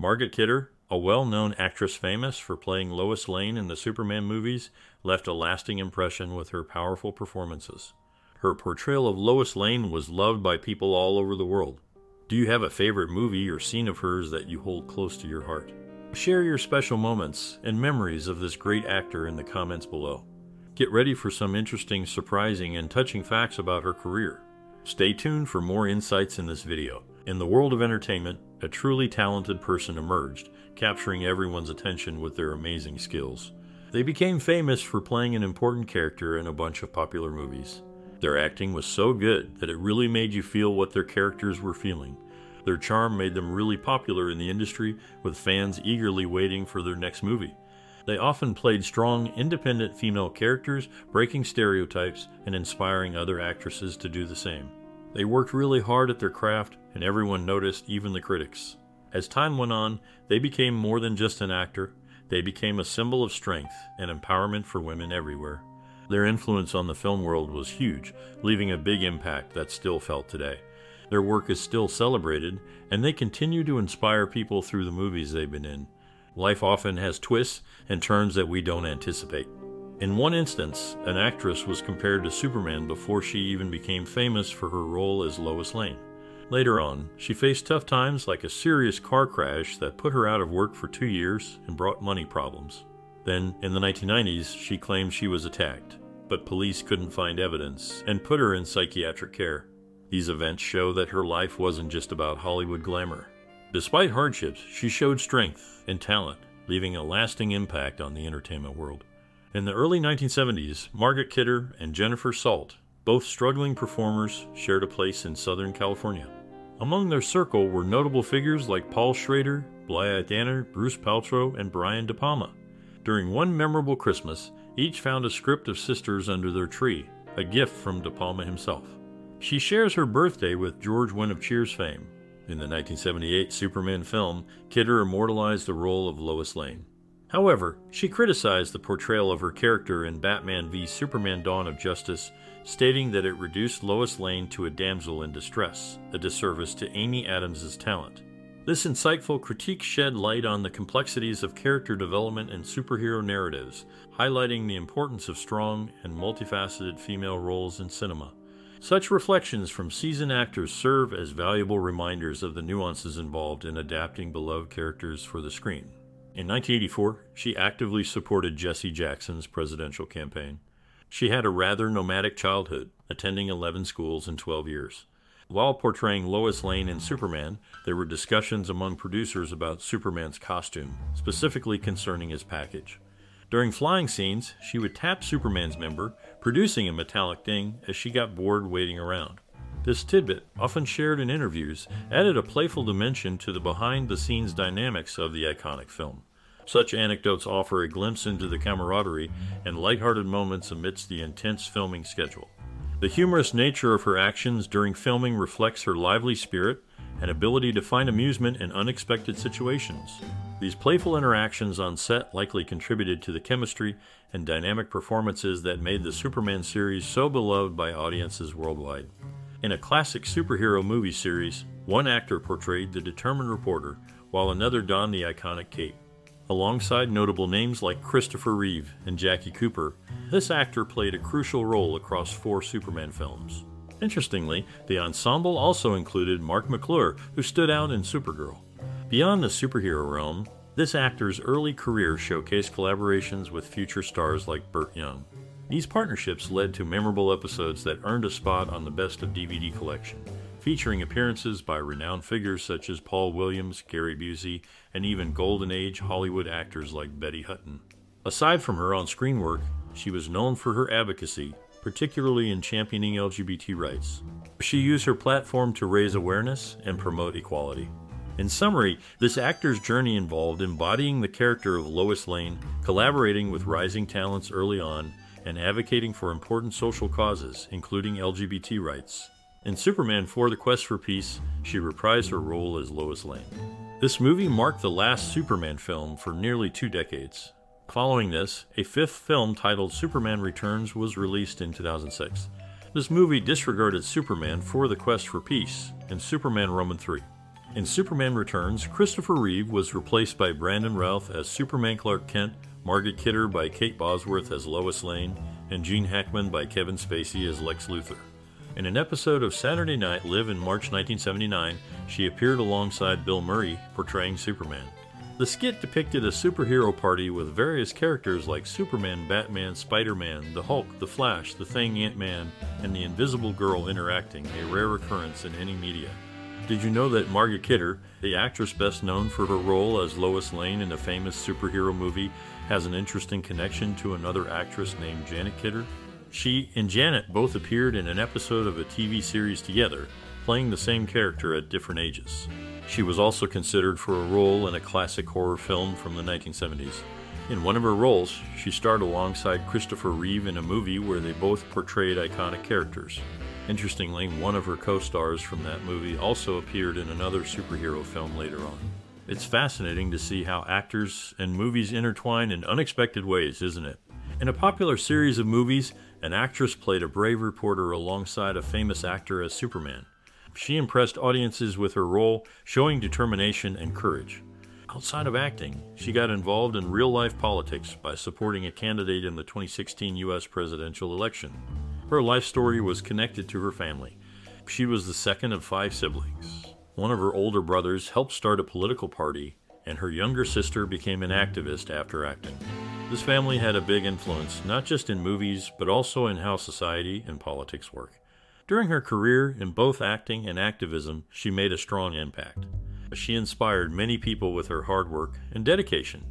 Margaret Kidder, a well known actress famous for playing Lois Lane in the Superman movies, left a lasting impression with her powerful performances. Her portrayal of Lois Lane was loved by people all over the world. Do you have a favorite movie or scene of hers that you hold close to your heart? Share your special moments and memories of this great actor in the comments below. Get ready for some interesting, surprising, and touching facts about her career. Stay tuned for more insights in this video. In the world of entertainment, a truly talented person emerged, capturing everyone's attention with their amazing skills. They became famous for playing an important character in a bunch of popular movies. Their acting was so good that it really made you feel what their characters were feeling. Their charm made them really popular in the industry, with fans eagerly waiting for their next movie. They often played strong, independent female characters, breaking stereotypes and inspiring other actresses to do the same. They worked really hard at their craft, and everyone noticed, even the critics. As time went on, they became more than just an actor, they became a symbol of strength and empowerment for women everywhere. Their influence on the film world was huge, leaving a big impact that's still felt today. Their work is still celebrated, and they continue to inspire people through the movies they've been in. Life often has twists and turns that we don't anticipate. In one instance, an actress was compared to Superman before she even became famous for her role as Lois Lane. Later on, she faced tough times like a serious car crash that put her out of work for two years and brought money problems. Then, in the 1990s, she claimed she was attacked, but police couldn't find evidence and put her in psychiatric care. These events show that her life wasn't just about Hollywood glamour. Despite hardships, she showed strength and talent, leaving a lasting impact on the entertainment world. In the early 1970s, Margaret Kidder and Jennifer Salt, both struggling performers, shared a place in Southern California. Among their circle were notable figures like Paul Schrader, Blythe Danner, Bruce Paltrow, and Brian De Palma. During one memorable Christmas, each found a script of sisters under their tree, a gift from De Palma himself. She shares her birthday with George Wendt of Cheers fame. In the 1978 Superman film, Kidder immortalized the role of Lois Lane. However, she criticized the portrayal of her character in Batman v Superman Dawn of Justice, stating that it reduced Lois Lane to a damsel in distress, a disservice to Amy Adams' talent. This insightful critique shed light on the complexities of character development in superhero narratives, highlighting the importance of strong and multifaceted female roles in cinema. Such reflections from seasoned actors serve as valuable reminders of the nuances involved in adapting beloved characters for the screen. In 1984, she actively supported Jesse Jackson's presidential campaign. She had a rather nomadic childhood, attending 11 schools in 12 years. While portraying Lois Lane in Superman, there were discussions among producers about Superman's costume, specifically concerning his package. During flying scenes, she would tap Superman's member, producing a metallic ding as she got bored waiting around. This tidbit, often shared in interviews, added a playful dimension to the behind the scenes dynamics of the iconic film. Such anecdotes offer a glimpse into the camaraderie and lighthearted moments amidst the intense filming schedule. The humorous nature of her actions during filming reflects her lively spirit and ability to find amusement in unexpected situations. These playful interactions on set likely contributed to the chemistry and dynamic performances that made the Superman series so beloved by audiences worldwide. In a classic superhero movie series, one actor portrayed the determined reporter, while another donned the iconic cape. Alongside notable names like Christopher Reeve and Jackie Cooper, this actor played a crucial role across four Superman films. Interestingly, the ensemble also included Marc McClure, who stood out in Supergirl. Beyond the superhero realm, this actor's early career showcased collaborations with future stars like Burt Young. These partnerships led to memorable episodes that earned a spot on the Best of DVD collection, featuring appearances by renowned figures such as Paul Williams, Gary Busey, and even Golden Age Hollywood actors like Betty Hutton. Aside from her on screen work, she was known for her advocacy, particularly in championing LGBT rights. She used her platform to raise awareness and promote equality. In summary, this actor's journey involved embodying the character of Lois Lane, collaborating with rising talents early on, and advocating for important social causes, including LGBT rights. In Superman 4 The Quest for Peace, she reprised her role as Lois Lane. This movie marked the last Superman film for nearly two decades. Following this, a fifth film titled Superman Returns was released in 2006. This movie disregarded Superman 4 the Quest for Peace and Superman Roman 3. In Superman Returns, Christopher Reeve was replaced by Brandon Routh as Superman Clark Kent, Margaret Kidder by Kate Bosworth as Lois Lane, and Gene Hackman by Kevin Spacey as Lex Luthor. In an episode of Saturday Night Live in March 1979, she appeared alongside Bill Murray portraying Superman. The skit depicted a superhero party with various characters like Superman, Batman, Spider Man, the Hulk, the Flash, the Thing, Ant Man, and the Invisible Girl interacting, a rare occurrence in any media. Did you know that Margaret Kidder, the actress best known for her role as Lois Lane in the famous superhero movie, has an interesting connection to another actress named Janet Kidder? She and Janet both appeared in an episode of a TV series together, playing the same character at different ages. She was also considered for a role in a classic horror film from the 1970s. In one of her roles, she starred alongside Christopher Reeve in a movie where they both portrayed iconic characters. Interestingly, one of her co stars from that movie also appeared in another superhero film later on. It's fascinating to see how actors and movies intertwine in unexpected ways, isn't it? In a popular series of movies, an actress played a brave reporter alongside a famous actor as Superman. She impressed audiences with her role, showing determination and courage. Outside of acting, she got involved in real life politics by supporting a candidate in the 2016 U.S. presidential election. Her life story was connected to her family. She was the second of five siblings. One of her older brothers helped start a political party, and her younger sister became an activist after acting. This family had a big influence, not just in movies, but also in how society and politics work. During her career in both acting and activism, she made a strong impact. She inspired many people with her hard work and dedication.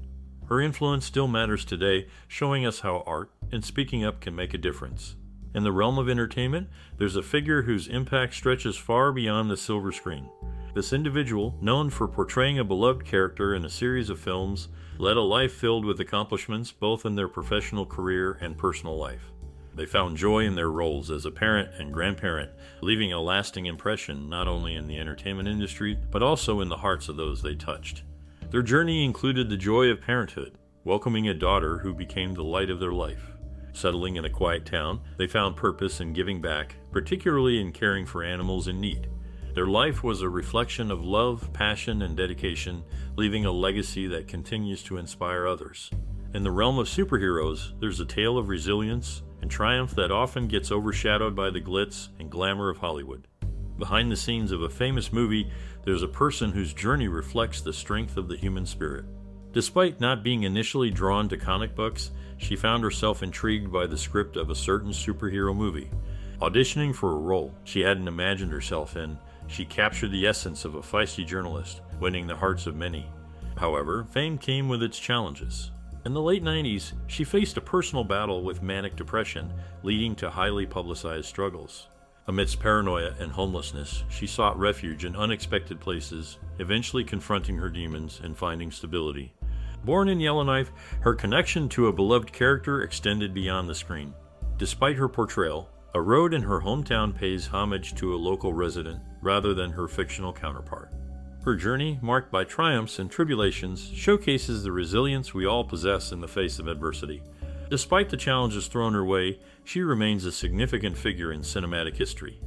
Her influence still matters today, showing us how art and speaking up can make a difference. In the realm of entertainment, there's a figure whose impact stretches far beyond the silver screen. This individual, known for portraying a beloved character in a series of films, led a life filled with accomplishments both in their professional career and personal life. They found joy in their roles as a parent and grandparent, leaving a lasting impression not only in the entertainment industry, but also in the hearts of those they touched. Their journey included the joy of parenthood, welcoming a daughter who became the light of their life. Settling in a quiet town, they found purpose in giving back, particularly in caring for animals in need. Their life was a reflection of love, passion, and dedication, leaving a legacy that continues to inspire others. In the realm of superheroes, there's a tale of resilience, and triumph that often gets overshadowed by the glitz and glamour of Hollywood. Behind the scenes of a famous movie, there's a person whose journey reflects the strength of the human spirit. Despite not being initially drawn to comic books, she found herself intrigued by the script of a certain superhero movie. Auditioning for a role she hadn't imagined herself in, she captured the essence of a feisty journalist, winning the hearts of many. However, fame came with its challenges. In the late 90s, she faced a personal battle with manic depression, leading to highly publicized struggles. Amidst paranoia and homelessness, she sought refuge in unexpected places, eventually confronting her demons and finding stability. Born in Yellowknife, her connection to a beloved character extended beyond the screen. Despite her portrayal, a road in her hometown pays homage to a local resident rather than her fictional counterpart. Her journey, marked by triumphs and tribulations, showcases the resilience we all possess in the face of adversity. Despite the challenges thrown her way, she remains a significant figure in cinematic history.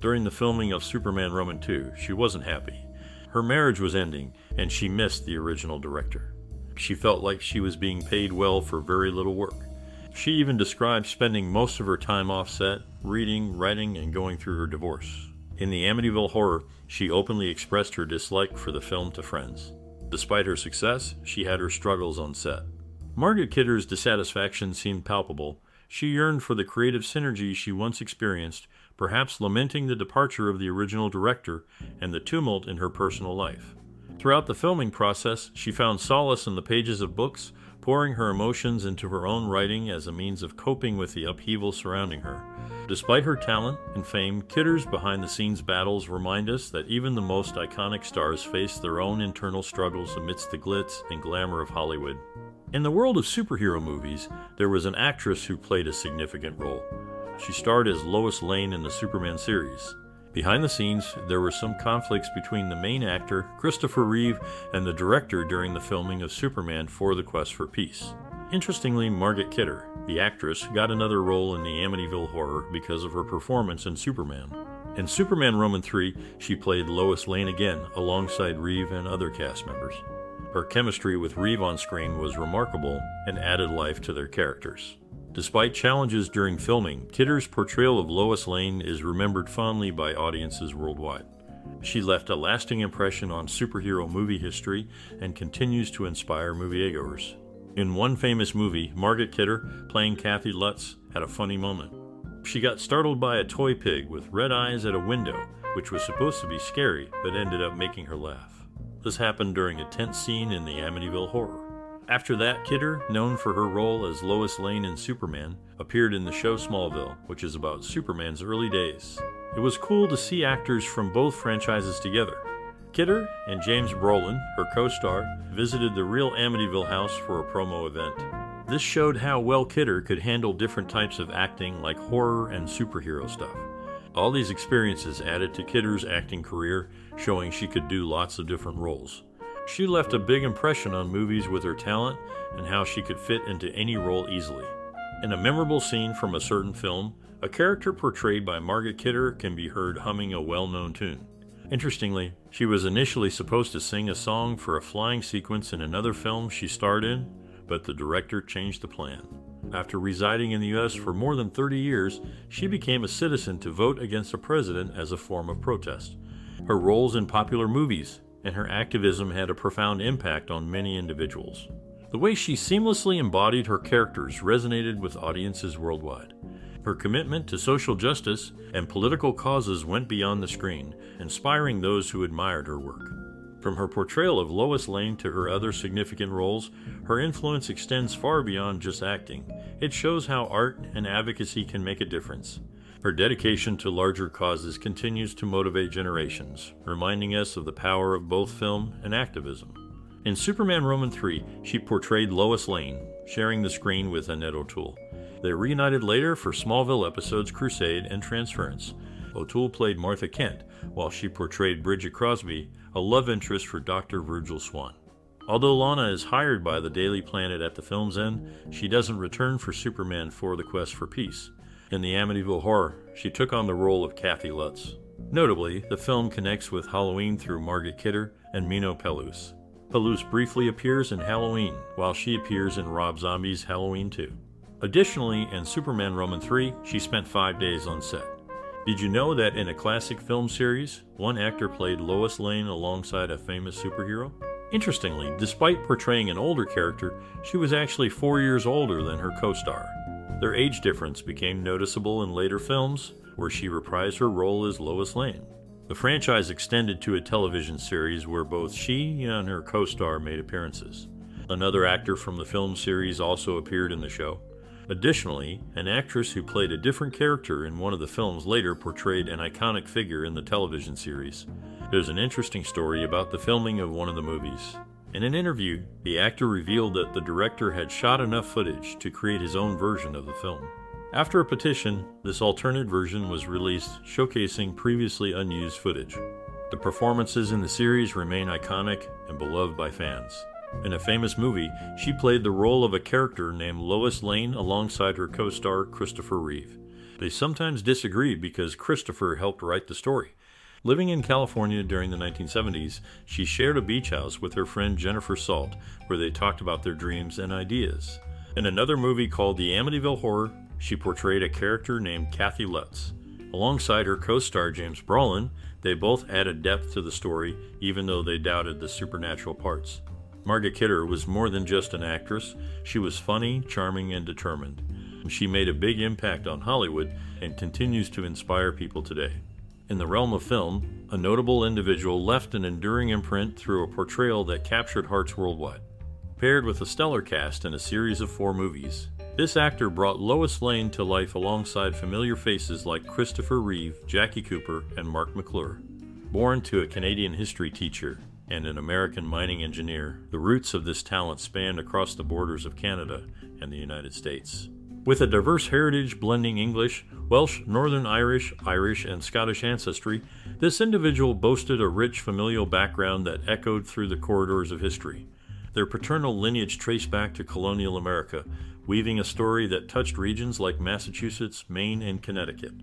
During the filming of Superman Roman 2, she wasn't happy. Her marriage was ending, and she missed the original director. She felt like she was being paid well for very little work. She even described spending most of her time off set, reading, writing, and going through her divorce. In the Amityville Horror, she openly expressed her dislike for the film to friends. Despite her success, she had her struggles on set. Margaret Kidder's dissatisfaction seemed palpable. She yearned for the creative synergy she once experienced, perhaps lamenting the departure of the original director and the tumult in her personal life. Throughout the filming process, she found solace in the pages of books, pouring her emotions into her own writing as a means of coping with the upheaval surrounding her. Despite her talent and fame, Kidder's behind the scenes battles remind us that even the most iconic stars face their own internal struggles amidst the glitz and glamour of Hollywood. In the world of superhero movies, there was an actress who played a significant role. She starred as Lois Lane in the Superman series. Behind the scenes, there were some conflicts between the main actor, Christopher Reeve, and the director during the filming of Superman 4 the Quest for Peace. Interestingly, Margaret Kidder, the actress, got another role in the Amityville horror because of her performance in Superman. In Superman Roman 3, she played Lois Lane again alongside Reeve and other cast members. Her chemistry with Reeve on screen was remarkable and added life to their characters. Despite challenges during filming, Kidder's portrayal of Lois Lane is remembered fondly by audiences worldwide. She left a lasting impression on superhero movie history and continues to inspire moviegoers. In one famous movie, Margaret Kidder, playing Kathy Lutz, had a funny moment. She got startled by a toy pig with red eyes at a window, which was supposed to be scary, but ended up making her laugh. This happened during a tense scene in the Amityville Horror. After that, Kidder, known for her role as Lois Lane in Superman, appeared in the show Smallville, which is about Superman's early days. It was cool to see actors from both franchises together. Kidder and James Brolin, her co star, visited the real Amityville house for a promo event. This showed how well Kidder could handle different types of acting like horror and superhero stuff. All these experiences added to Kidder's acting career, showing she could do lots of different roles. She left a big impression on movies with her talent and how she could fit into any role easily. In a memorable scene from a certain film, a character portrayed by Margaret Kidder can be heard humming a well known tune. Interestingly, she was initially supposed to sing a song for a flying sequence in another film she starred in, but the director changed the plan. After residing in the US for more than 30 years, she became a citizen to vote against a president as a form of protest. Her roles in popular movies, and her activism had a profound impact on many individuals. The way she seamlessly embodied her characters resonated with audiences worldwide. Her commitment to social justice and political causes went beyond the screen, inspiring those who admired her work. From her portrayal of Lois Lane to her other significant roles, her influence extends far beyond just acting. It shows how art and advocacy can make a difference. Her dedication to larger causes continues to motivate generations, reminding us of the power of both film and activism. In Superman Roman 3, she portrayed Lois Lane, sharing the screen with Annette O'Toole. They reunited later for Smallville episodes Crusade and Transference. O'Toole played Martha Kent, while she portrayed Bridgette Crosby, a love interest for Dr. Virgil Swan. Although Lana is hired by the Daily Planet at the film's end, she doesn't return for Superman 4 the quest for peace. In the Amityville Horror, she took on the role of Kathy Lutz. Notably, the film connects with Halloween through Margaret Kidder and Meeno Peluce. Pelus briefly appears in Halloween, while she appears in Rob Zombie's Halloween 2. Additionally, in Superman Roman 3, she spent five days on set. Did you know that in a classic film series, one actor played Lois Lane alongside a famous superhero? Interestingly, despite portraying an older character, she was actually four years older than her co star. Their age difference became noticeable in later films, where she reprised her role as Lois Lane. The franchise extended to a television series where both she and her co star made appearances. Another actor from the film series also appeared in the show. Additionally, an actress who played a different character in one of the films later portrayed an iconic figure in the television series. There's an interesting story about the filming of one of the movies. In an interview, the actor revealed that the director had shot enough footage to create his own version of the film. After a petition, this alternate version was released, showcasing previously unused footage. The performances in the series remain iconic and beloved by fans. In a famous movie, she played the role of a character named Lois Lane alongside her co star Christopher Reeve. They sometimes disagreed because Christopher helped write the story. Living in California during the 1970s, she shared a beach house with her friend Jennifer Salt, where they talked about their dreams and ideas. In another movie called The Amityville Horror, she portrayed a character named Kathy Lutz. Alongside her co star James Brolin, they both added depth to the story, even though they doubted the supernatural parts. Margaret Kidder was more than just an actress, she was funny, charming, and determined. She made a big impact on Hollywood and continues to inspire people today. In the realm of film, a notable individual left an enduring imprint through a portrayal that captured hearts worldwide. Paired with a stellar cast in a series of four movies, this actor brought Lois Lane to life alongside familiar faces like Christopher Reeve, Jackie Cooper, and Marc McClure. Born to a Canadian history teacher and an American mining engineer, the roots of this talent spanned across the borders of Canada and the United States. With a diverse heritage blending English, Welsh, Northern Irish, Irish, and Scottish ancestry, this individual boasted a rich familial background that echoed through the corridors of history. Their paternal lineage traced back to colonial America, weaving a story that touched regions like Massachusetts, Maine, and Connecticut.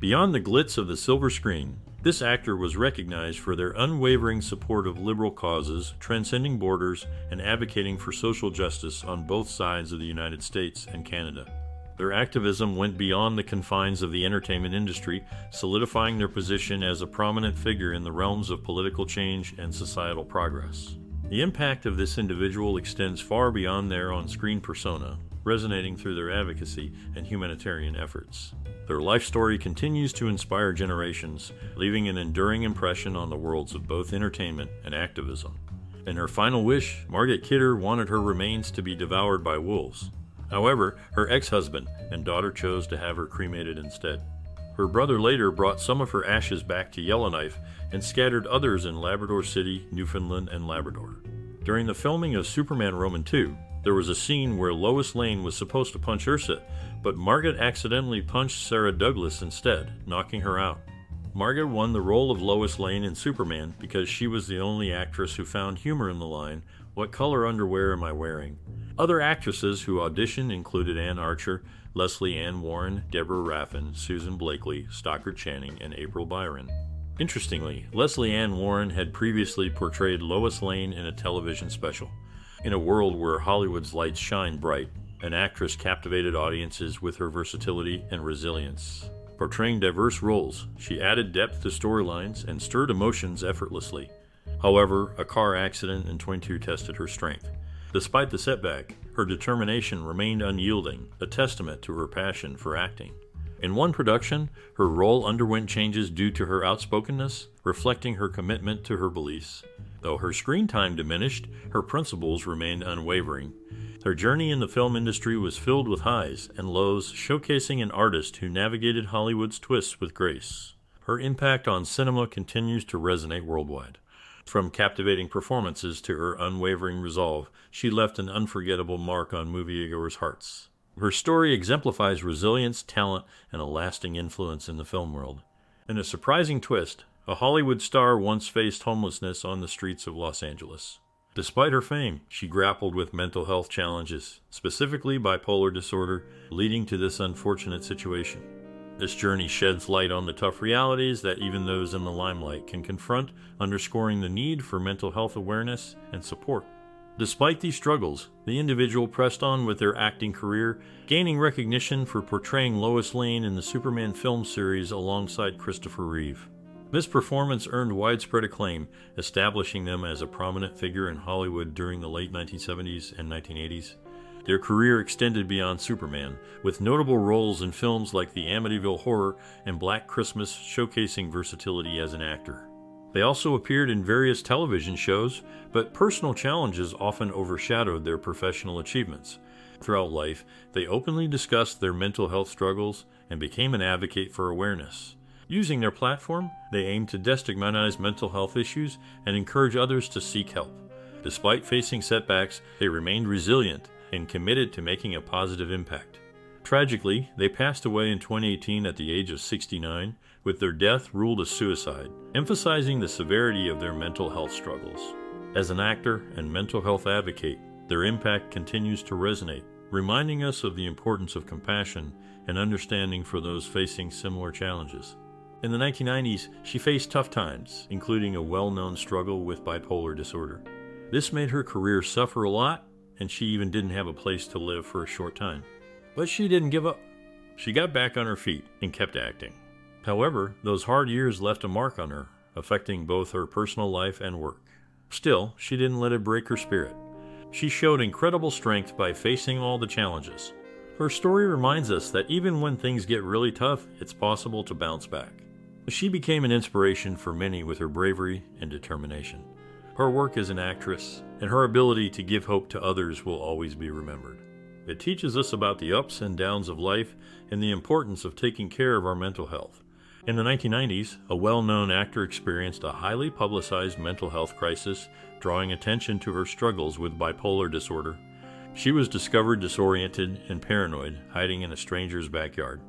Beyond the glitz of the silver screen, this actor was recognized for their unwavering support of liberal causes, transcending borders, and advocating for social justice on both sides of the United States and Canada. Their activism went beyond the confines of the entertainment industry, solidifying their position as a prominent figure in the realms of political change and societal progress. The impact of this individual extends far beyond their on screen persona, resonating through their advocacy and humanitarian efforts. Their life story continues to inspire generations, leaving an enduring impression on the worlds of both entertainment and activism. In her final wish, Margaret Kidder wanted her remains to be devoured by wolves. However, her ex husband and daughter chose to have her cremated instead. Her brother later brought some of her ashes back to Yellowknife and scattered others in Labrador City, Newfoundland, and Labrador. During the filming of Superman Roman 2, there was a scene where Lois Lane was supposed to punch Ursa, but Margaret accidentally punched Sarah Douglas instead, knocking her out. Margaret won the role of Lois Lane in Superman because she was the only actress who found humor in the line, What color underwear am I wearing? Other actresses who auditioned included Anne Archer, Lesley Ann Warren, Deborah Raffin, Susan Blakely, Stockard Channing, and April Byron. Interestingly, Lesley Ann Warren had previously portrayed Lois Lane in a television special. In a world where Hollywood's lights shine bright, an actress captivated audiences with her versatility and resilience. Portraying diverse roles, she added depth to storylines and stirred emotions effortlessly. However, a car accident in 22 tested her strength. Despite the setback, her determination remained unyielding, a testament to her passion for acting. In one production, her role underwent changes due to her outspokenness, reflecting her commitment to her beliefs. Though her screen time diminished, her principles remained unwavering. Her journey in the film industry was filled with highs and lows, showcasing an artist who navigated Hollywood's twists with grace. Her impact on cinema continues to resonate worldwide. From captivating performances to her unwavering resolve, she left an unforgettable mark on moviegoers' hearts. Her story exemplifies resilience, talent, and a lasting influence in the film world. In a surprising twist, a Hollywood star once faced homelessness on the streets of Los Angeles. Despite her fame, she grappled with mental health challenges, specifically bipolar disorder, leading to this unfortunate situation. This journey sheds light on the tough realities that even those in the limelight can confront, underscoring the need for mental health awareness and support. Despite these struggles, the individual pressed on with their acting career, gaining recognition for portraying Lois Lane in the Superman film series alongside Christopher Reeve. This performance earned widespread acclaim, establishing them as a prominent figure in Hollywood during the late 1970s and 1980s. Their career extended beyond Superman, with notable roles in films like The Amityville Horror and Black Christmas showcasing versatility as an actor. They also appeared in various television shows, but personal challenges often overshadowed their professional achievements. Throughout life, they openly discussed their mental health struggles and became an advocate for awareness. Using their platform, they aim to destigmatize mental health issues and encourage others to seek help. Despite facing setbacks, they remained resilient and committed to making a positive impact. Tragically, they passed away in 2018 at the age of 69, with their death ruled a suicide, emphasizing the severity of their mental health struggles. As an actor and mental health advocate, their impact continues to resonate, reminding us of the importance of compassion and understanding for those facing similar challenges. In the 1990s, she faced tough times, including a well known struggle with bipolar disorder. This made her career suffer a lot, and she even didn't have a place to live for a short time. But she didn't give up. She got back on her feet and kept acting. However, those hard years left a mark on her, affecting both her personal life and work. Still, she didn't let it break her spirit. She showed incredible strength by facing all the challenges. Her story reminds us that even when things get really tough, it's possible to bounce back. She became an inspiration for many with her bravery and determination. Her work as an actress and her ability to give hope to others will always be remembered. It teaches us about the ups and downs of life and the importance of taking care of our mental health. In the 1990s, a well known actor experienced a highly publicized mental health crisis, drawing attention to her struggles with bipolar disorder. She was discovered disoriented and paranoid, hiding in a stranger's backyard.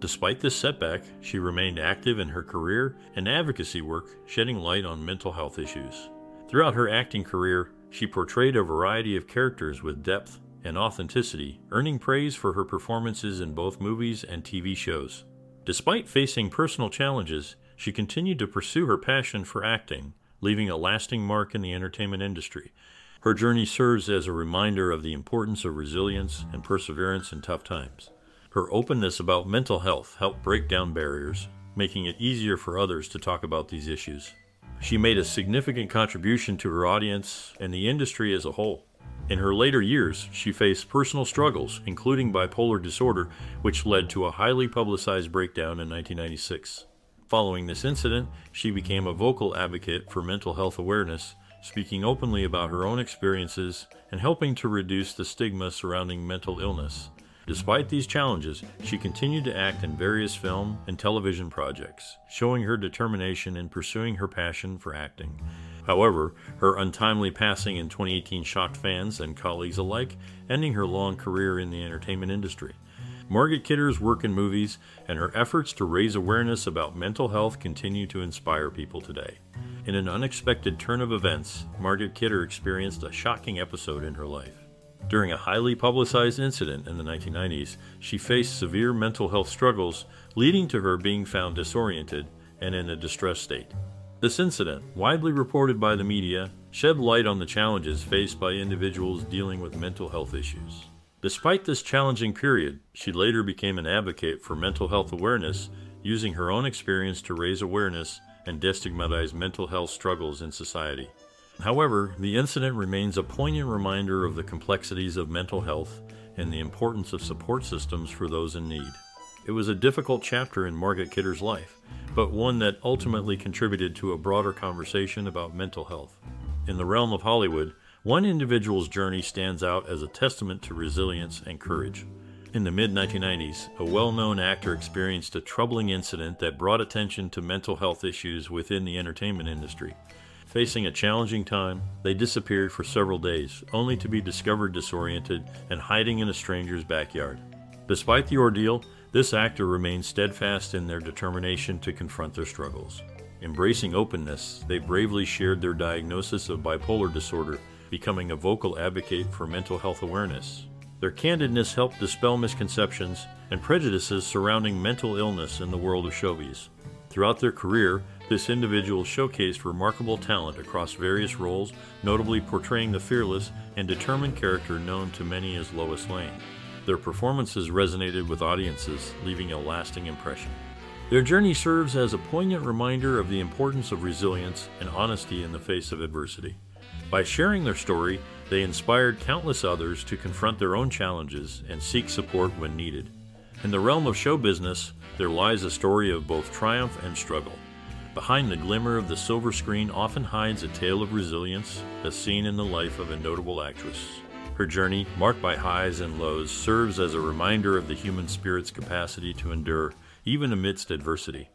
Despite this setback, she remained active in her career and advocacy work, shedding light on mental health issues. Throughout her acting career, she portrayed a variety of characters with depth and authenticity, earning praise for her performances in both movies and TV shows. Despite facing personal challenges, she continued to pursue her passion for acting, leaving a lasting mark in the entertainment industry. Her journey serves as a reminder of the importance of resilience and perseverance in tough times. Her openness about mental health helped break down barriers, making it easier for others to talk about these issues. She made a significant contribution to her audience and the industry as a whole. In her later years, she faced personal struggles, including bipolar disorder, which led to a highly publicized breakdown in 1996. Following this incident, she became a vocal advocate for mental health awareness, speaking openly about her own experiences and helping to reduce the stigma surrounding mental illness. Despite these challenges, she continued to act in various film and television projects, showing her determination in pursuing her passion for acting. However, her untimely passing in 2018 shocked fans and colleagues alike, ending her long career in the entertainment industry. Margaret Kidder's work in movies and her efforts to raise awareness about mental health continue to inspire people today. In an unexpected turn of events, Margaret Kidder experienced a shocking episode in her life. During a highly publicized incident in the 1990s, she faced severe mental health struggles, leading to her being found disoriented and in a distressed state. This incident, widely reported by the media, shed light on the challenges faced by individuals dealing with mental health issues. Despite this challenging period, she later became an advocate for mental health awareness, using her own experience to raise awareness and destigmatize mental health struggles in society. However, the incident remains a poignant reminder of the complexities of mental health and the importance of support systems for those in need. It was a difficult chapter in Margaret Kidder's life, but one that ultimately contributed to a broader conversation about mental health. In the realm of Hollywood, one individual's journey stands out as a testament to resilience and courage. In the mid 1990s, a well known actor experienced a troubling incident that brought attention to mental health issues within the entertainment industry. Facing a challenging time, they disappeared for several days, only to be discovered disoriented and hiding in a stranger's backyard. Despite the ordeal, this actor remained steadfast in their determination to confront their struggles. Embracing openness, they bravely shared their diagnosis of bipolar disorder becoming a vocal advocate for mental health awareness. Their candidness helped dispel misconceptions and prejudices surrounding mental illness in the world of showbiz. Throughout their career, this individual showcased remarkable talent across various roles, notably portraying the fearless and determined character known to many as Lois Lane. Their performances resonated with audiences, leaving a lasting impression. Their journey serves as a poignant reminder of the importance of resilience and honesty in the face of adversity. By sharing their story, they inspired countless others to confront their own challenges and seek support when needed. In the realm of show business, there lies a story of both triumph and struggle. Behind the glimmer of the silver screen often hides a tale of resilience, as seen in the life of a notable actress. Her journey, marked by highs and lows, serves as a reminder of the human spirit's capacity to endure, even amidst adversity.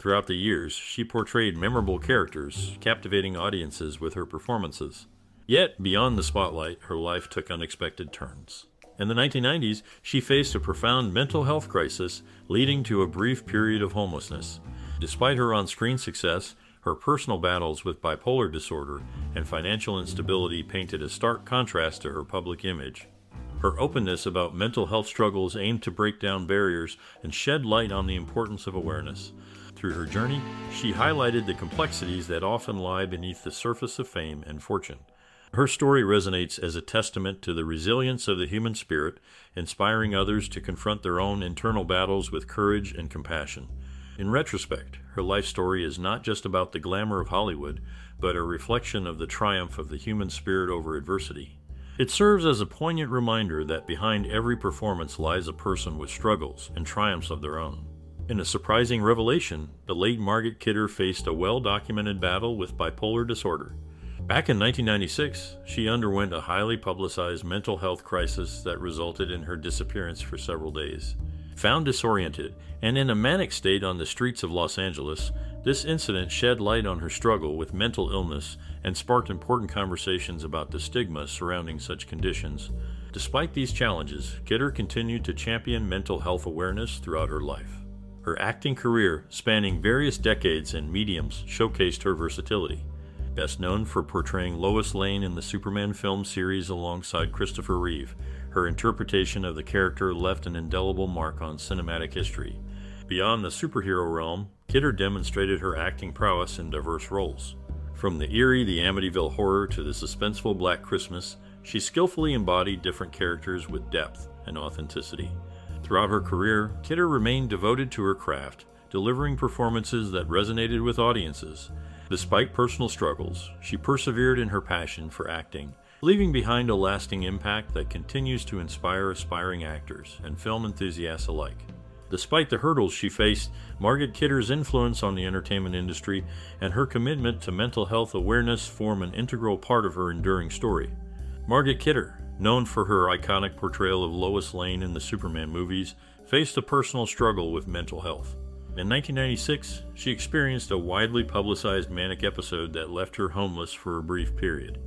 Throughout the years, she portrayed memorable characters, captivating audiences with her performances. Yet, beyond the spotlight, her life took unexpected turns. In the 1990s, she faced a profound mental health crisis, leading to a brief period of homelessness. Despite her on screen success, her personal battles with bipolar disorder and financial instability painted a stark contrast to her public image. Her openness about mental health struggles aimed to break down barriers and shed light on the importance of awareness. Through her journey, she highlighted the complexities that often lie beneath the surface of fame and fortune. Her story resonates as a testament to the resilience of the human spirit, inspiring others to confront their own internal battles with courage and compassion. In retrospect, her life story is not just about the glamour of Hollywood, but a reflection of the triumph of the human spirit over adversity. It serves as a poignant reminder that behind every performance lies a person with struggles and triumphs of their own. In a surprising revelation, the late Margaret Kidder faced a well documented battle with bipolar disorder. Back in 1996, she underwent a highly publicized mental health crisis that resulted in her disappearance for several days. Found disoriented and in a manic state on the streets of Los Angeles, this incident shed light on her struggle with mental illness and sparked important conversations about the stigma surrounding such conditions. Despite these challenges, Kidder continued to champion mental health awareness throughout her life. Her acting career, spanning various decades and mediums, showcased her versatility. Best known for portraying Lois Lane in the Superman film series alongside Christopher Reeve, her interpretation of the character left an indelible mark on cinematic history. Beyond the superhero realm, Kidder demonstrated her acting prowess in diverse roles. From the eerie The Amityville Horror to the suspenseful Black Christmas, she skillfully embodied different characters with depth and authenticity. Throughout her career, Kidder remained devoted to her craft, delivering performances that resonated with audiences. Despite personal struggles, she persevered in her passion for acting, leaving behind a lasting impact that continues to inspire aspiring actors and film enthusiasts alike. Despite the hurdles she faced, Margaret Kidder's influence on the entertainment industry and her commitment to mental health awareness form an integral part of her enduring story. Margaret Kidder, known for her iconic portrayal of Lois Lane in the Superman movies, faced a personal struggle with mental health. In 1996, she experienced a widely publicized manic episode that left her homeless for a brief period.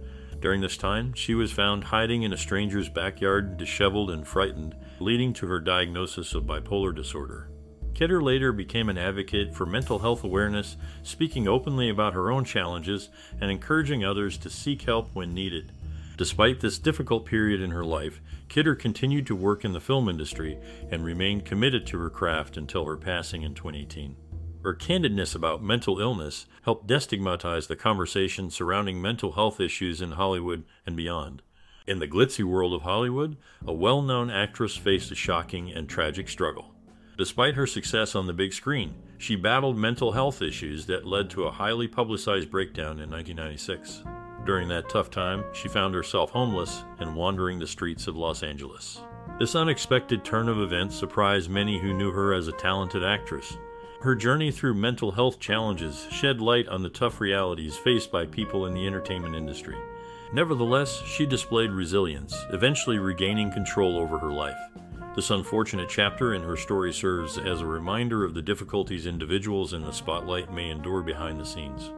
During this time, she was found hiding in a stranger's backyard, disheveled and frightened, leading to her diagnosis of bipolar disorder. Kidder later became an advocate for mental health awareness, speaking openly about her own challenges and encouraging others to seek help when needed. Despite this difficult period in her life, Kidder continued to work in the film industry and remained committed to her craft until her passing in 2018. Her candidness about mental illness helped destigmatize the conversation surrounding mental health issues in Hollywood and beyond. In the glitzy world of Hollywood, a well known actress faced a shocking and tragic struggle. Despite her success on the big screen, she battled mental health issues that led to a highly publicized breakdown in 1996. During that tough time, she found herself homeless and wandering the streets of Los Angeles. This unexpected turn of events surprised many who knew her as a talented actress, her journey through mental health challenges shed light on the tough realities faced by people in the entertainment industry. Nevertheless, she displayed resilience, eventually regaining control over her life. This unfortunate chapter in her story serves as a reminder of the difficulties individuals in the spotlight may endure behind the scenes.